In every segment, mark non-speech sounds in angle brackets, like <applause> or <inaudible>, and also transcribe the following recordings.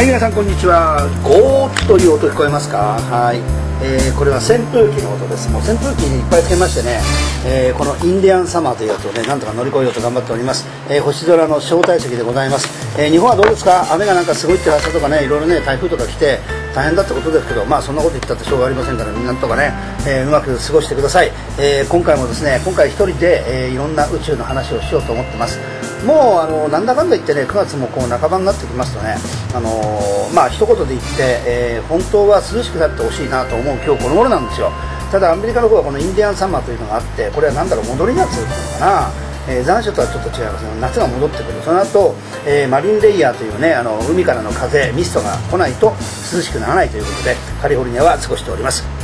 はい皆さんこんにちは。ゴーッという音聞こえますか？はい、えー、これは扇風機の音です。もう扇風機にいっぱいつけましてね、えー、このインディアンサマーというやつをねなんとか乗り越えようと頑張っております、えー、星空の招待席でございます、え、日本はどうですか？雨がなんかすごいって朝とかねいろいろね台風とか来て大変だってことですけどまあそんなこと言ったってしょうがありませんからなんとかね、え、うまく過ごしてください、え、今回もですね今回一人で、えー、いろんな宇宙の話をしようと思ってます。もうあのなんだかんだ言ってね9月もこう半ばになってきますとねあのー、まあ一言で言って、えー、本当は涼しくなってほしいなと思う今日この頃なんですよ。ただアメリカの方はこのインディアンサマーというのがあってこれは何だろう戻り夏っていうのかな。えー、残暑とはちょっと違いますね。夏が戻ってくる。その後、えー、マリンレイヤーというねあの海からの風ミストが来ないと涼しくならないということでカリフォルニアは過ごしております。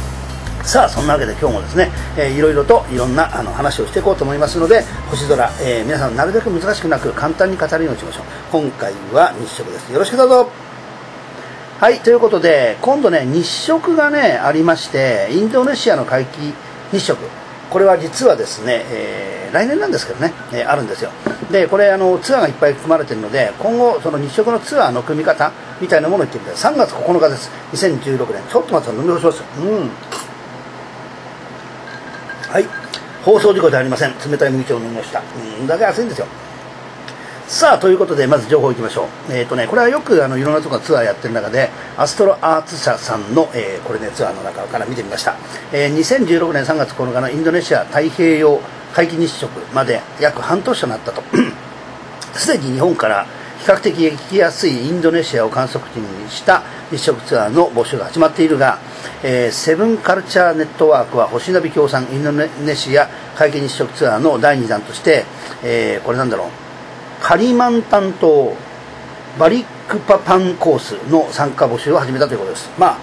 さあそんなわけで今日もですね、えー、いろいろといろんなあの話をしていこうと思いますので星空、えー、皆さんなるべく難しくなく簡単に語りのちましょう。今回は日食です。よろしくどうぞ。はいということで今度ね日食がねありましてインドネシアの皆既日食。これは実はですね、えー、来年なんですけどね、えー、あるんですよ。でこれあのツアーがいっぱい組まれてるので今後その日食のツアーの組み方みたいなものを言ってみたい。3月9日です。2016年。ちょっと待って飲み干しますうんはい放送事故ではありません。冷たい麦茶を飲みました。うんだけ熱いんですよ。さあということでまず情報いきましょう。えっ、ー、とねこれはよくあのいろんなところツアーやってる中でアストロアーツ社さんの、えー、これねツアーの中から見てみました、えー、2016年3月9日のインドネシア太平洋皆既日食まで約半年となったと。<clears throat> すでに日本から比較的行きやすいインドネシアを観測地にした日食ツアーの募集が始まっているが、えー、セブンカルチャーネットワークは星ナビ協賛インドネシア皆既日食ツアーの第2弾として、えー、これなんだろうカリマンタン島バリックパパンコースの参加募集を始めたということです。まあ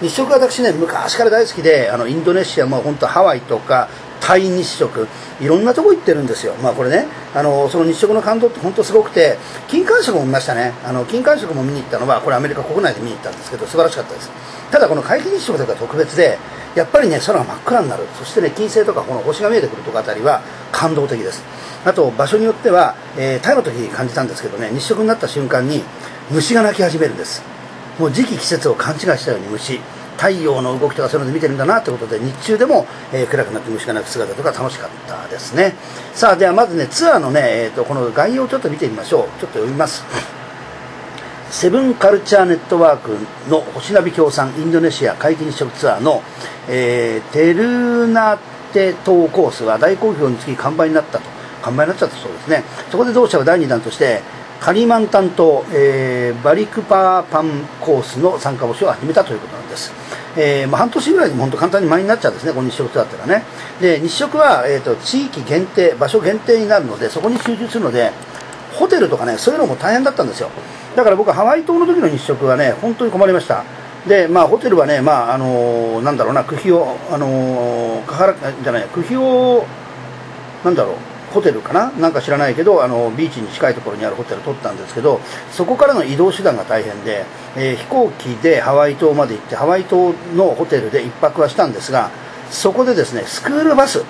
日食は私ね昔から大好きであのインドネシアも本当ハワイとかタイ日食いろんなとこ行ってるんですよまあこれねあのその日食の感動って本当すごくて金環食も見ましたね。あの金環食も見に行ったのはこれアメリカ国内で見に行ったんですけど素晴らしかったです。ただこの皆既日食とか特別でやっぱりね空が真っ暗になる。そしてね金星とかこの星が見えてくるとかあたりは感動的です。あと場所によっては、えー、太陽の時感じたんですけどね日食になった瞬間に虫が鳴き始めるんです。もう時期季節を勘違いしたように虫。太陽の動きとかそういうので見てるんだなってことで日中でも、えー、暗くなって虫が鳴く姿とか楽しかったですね。さあではまずねツアーのね、えーと、この概要をちょっと見てみましょう。ちょっと読みます。セブンカルチャーネットワークの星ナビ協賛インドネシア皆既日食ツアーの、えー、テルナテ島コースは大好評につき完売になったと。完売になっちゃったそうですね。そこで同社は第2弾としてカリマンタン島、えー、バリクパーパンコースの参加募集を始めたということなんです、えーまあ、半年ぐらいでも本当簡単に満員になっちゃうんですね。この日食ツアーっていうのはね。で日食は、えーと、地域限定場所限定になるのでそこに集中するのでホテルとかねそういうのも大変だったんですよ。だから僕ハワイ島の時の日食はね本当に困りました。でまあホテルはねまああのー、なんだろうな区費をあのー、かからじゃない区費をなんだろう。ホテルかな？なんか知らないけどあのビーチに近いところにあるホテルを取ったんですけどそこからの移動手段が大変で、えー、飛行機でハワイ島まで行ってハワイ島のホテルで1泊はしたんですがそこでですねスクールバス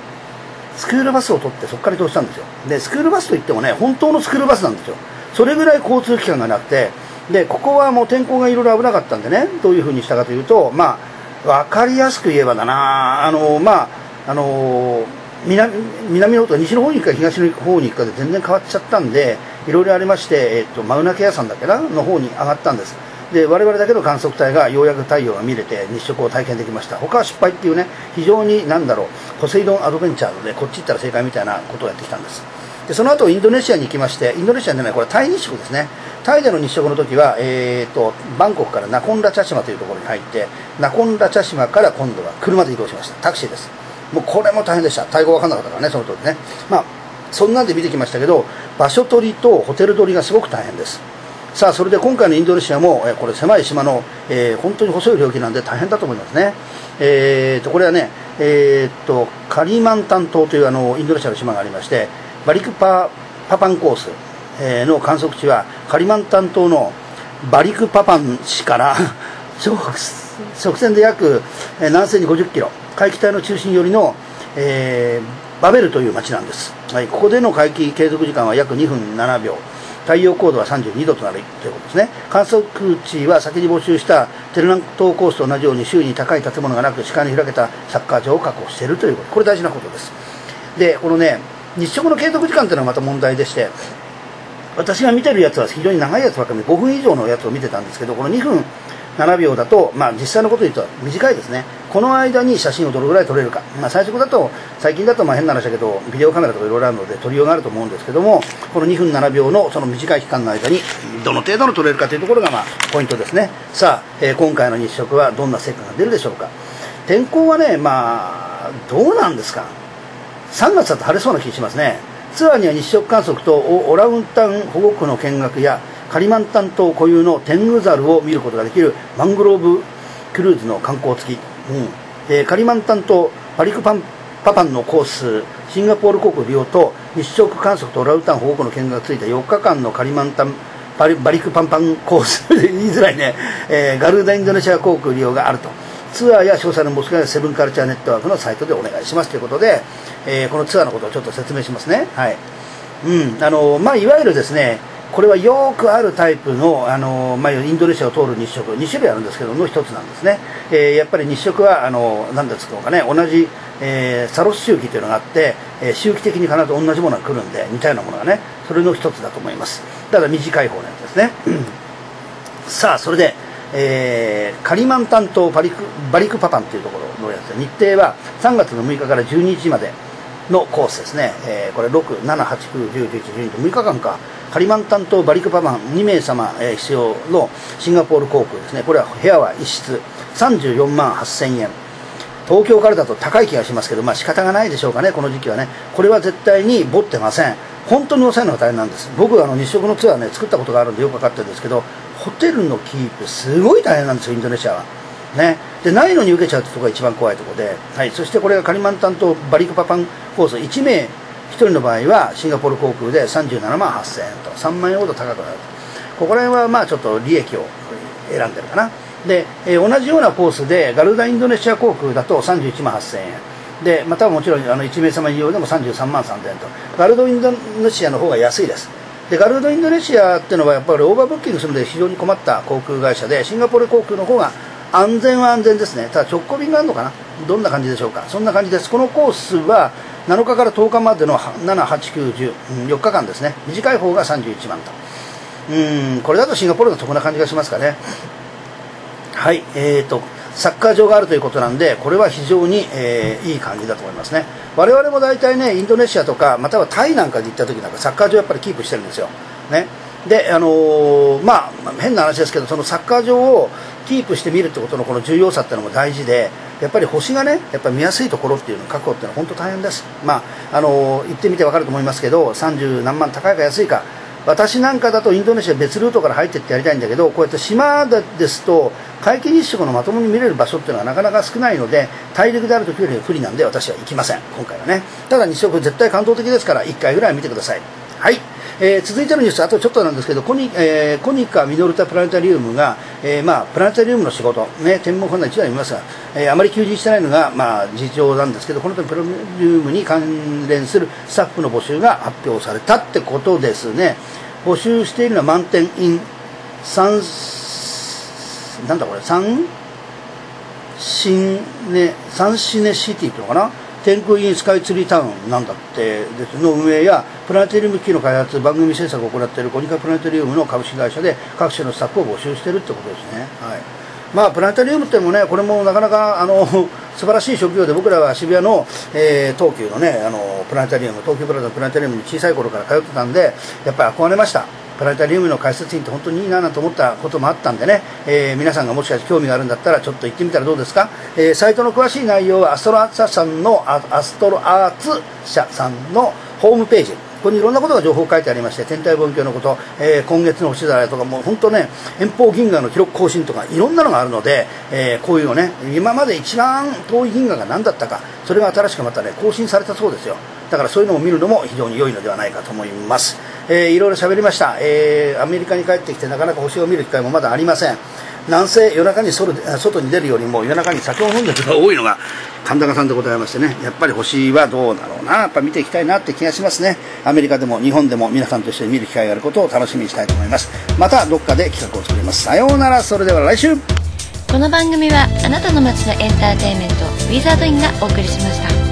スクールバスを取ってそこから移動したんですよ。でスクールバスといってもね本当のスクールバスなんですよ。それぐらい交通機関がなくてでここはもう天候がいろいろ危なかったんでねどういうふうにしたかというとまあ分かりやすく言えばだな。あのまああの南南の方と西の方に行くか東の方に行くかで全然変わっちゃったんでいろいろありまして、えっと、マウナケ屋さんだっけな？の方に上がったんです。で我々だけの観測隊がようやく太陽が見れて日食を体験できました。他は失敗っていうね非常に何だろうポセイドンアドベンチャーでこっち行ったら正解みたいなことをやってきたんです。でその後インドネシアに行きましてインドネシアでねこれタイ日食ですね。タイでの日食の時は、えーと、バンコクからナコンラチャ島というところに入ってナコンラチャ島から今度は車で移動しました。タクシーです。もうこれも大変でした。タイ語分かんなかったからねその時ね。まあそんなんで見てきましたけど場所取りとホテル取りがすごく大変です。さあそれで今回のインドネシアも、えこれ狭い島の、えー、本当に細い領域なんで大変だと思いますね。えーとこれはねえー、っとカリマンタン島というあのインドネシアの島がありましてバリクパパパンコース、え、の観測地はカリマンタン島のバリクパパン市から <laughs> 直線で約南西に50キロ回帰隊の中心寄りの、えー、バベルという町なんです、はい、ここでの回帰継続時間は約2分7秒。太陽高度は32度となるということですね。観測地は先に募集したテルナントコースと同じように周囲に高い建物がなく視界に開けたサッカー場を確保しているということ。これ大事なことです。でこのね日食の継続時間というのはまた問題でして私が見てるやつは非常に長いやつばっかり5分以上のやつを見てたんですけどこの2分7秒だと、まあ、実際のこと言うと短いですね。この間に写真をどれぐらい撮れるか、まあ、最初だと最近だとまあ変な話だけどビデオカメラとかいろいろあるので撮りようがあると思うんですけどもこの2分7秒のその短い期間の間にどの程度の撮れるかというところがまあポイントですね。さあ、えー、今回の日食はどんな成果が出るでしょうか。天候はねまあどうなんですか。3月だと晴れそうな気がしますね。ツアーには日食観測とオラウンタン保護区の見学やカリマンタン島固有のテングザルを見ることができるマングローブクルーズの観光付き、うんえー、カリマンタン島パリクパンパパンのコースシンガポール航空利用と日食観測とラウタン保護区の見学がついた4日間のカリマンタンバリバリクパンパンコース言いづらいね、えー、ガルーダインドネシア航空利用があるとツアーや詳細の申し込みはセブンカルチャーネットワークのサイトでお願いしますということで、えー、このツアーのことをちょっと説明しますね。はい。うん、あの、まあ、いわゆるですね、これはよくあるタイプの、あのまあ、インドネシアを通る日食、2種類あるんですけどの一つなんですね。えー、やっぱり日食は、あの、なんですかね、同じ、えー、サロス周期というのがあって、えー、周期的に必ず同じものが来るんで、似たようなものがね、それの一つだと思います。ただ短い方のやつですね。さあ、それで、えー、カリマンタン島バリクバリクパパンというところのやつ日程は3月の6日から12日までのコースですね、えー、これ6、7、8、9、10、11、12と6日間かカリマンタン島バリクパパン2名様、えー、必要のシンガポール航空ですねこれは部屋は1室34万8000円東京からだと高い気がしますけど、まあ仕方がないでしょうかね、この時期はね。これは絶対にボってません。本当に抑えるのが大変なんです。僕はあの日食のツアーね、作ったことがあるんでよく分かってるんですけど、ホテルのキープすごい大変なんですよ、インドネシアは。ね。で、ないのに受けちゃうってとこが一番怖いところで、はい。そしてこれがカリマンタンとバリクパパンコース1名1人の場合はシンガポール航空で37万8000円と3万円ほど高くなると。ここら辺はまあちょっと利益を選んでるかな。で、えー、同じようなコースでガルダインドネシア航空だと31万8000円。でまたはもちろんあの1名様利用でも33万3000円と。ガルドインドネシアの方が安いです。でガルドインドネシアっていうのはやっぱりオーバーブッキングするので非常に困った航空会社でシンガポール航空の方が安全は安全ですね。ただ直行便があるのかな。どんな感じでしょうか？そんな感じですこのコースは7日から10日までの78910、4日間ですね短い方が31万とうんこれだとシンガポールの得な感じがしますかねはい、えーと、サッカー場があるということなんで、これは非常に、えー、いい感じだと思いますね。我々も大体ね、インドネシアとか、またはタイなんかに行った時なんか、サッカー場やっぱりキープしてるんですよ。ね。で、あのー、まあ、変な話ですけど、そのサッカー場をキープしてみるってことのこの重要さっていうのも大事で、やっぱり星がね、やっぱ見やすいところっていうの確保っていうのは本当大変です。まあ、あのー、行ってみてわかると思いますけど、30何万高いか安いか、私なんかだとインドネシア別ルートから入ってってやりたいんだけどこうやって島ですと皆既日食のまともに見れる場所っていうのはなかなか少ないので大陸である時より不利なんで私は行きません。今回はね。ただ日食絶対感動的ですから1回ぐらい見てください。はい。えー、続いてのニュース、あとちょっとなんですけど、コニ,、えー、コニカミノルタプラネタリウムが、えーまあ、プラネタリウムの仕事、ね、天文ファンの一台見ますが、えー、あまり求人してないのが、まあ、事情なんですけど、この度プラネタリウムに関連するスタッフの募集が発表されたってことですね。募集しているのは満点 in 3なんだこれ？3シネサンシネシティっていうのかな？天空インスカイツリータウンなんだってですの運営やプラネタリウム機器の開発番組制作を行っているコニカプラネタリウムの株式会社で各種のスタッフを募集しているってことですねはいまあ、プラネタリウムってもね、これもなかなかあの <laughs> 素晴らしい職業で、僕らは渋谷の、えー、東急のね、あのプラネタリウム、東急プラザのプラネタリウムに小さい頃から通ってたんで、やっぱり憧れました。プラネタリウムの解説員って本当にいいななんて思ったこともあったんでね、えー、皆さんがもしかして興味があるんだったらちょっと行ってみたらどうですか、えー、サイトの詳しい内容はアストロアーツ社さんのアストロアーツ社さんのホームページ。ここにいろんなことが情報書いてありまして天体望遠鏡のこと、えー、今月の星空とかもう本当ね遠方銀河の記録更新とかいろんなのがあるので、えー、こういうのね今まで一番遠い銀河が何だったかそれが新しくまたね更新されたそうですよ。だからそういうのを見るのも非常に良いのではないかと思います、えー、いろいろ喋りました、えー、アメリカに帰ってきてなかなか星を見る機会もまだありません。南西夜中に外外に出るよりも夜中に酒を飲んでる人が <laughs> 多いのが神高さんでございましてね。やっぱり星はどうだろうな。やっぱ見ていきたいなって気がしますね。アメリカでも日本でも皆さんと一緒に見る機会があることを楽しみにしたいと思います。またどっかで企画を作ります。さようなら。それでは来週。この番組はあなたの街のエンターテインメントウィザードインがお送りしました。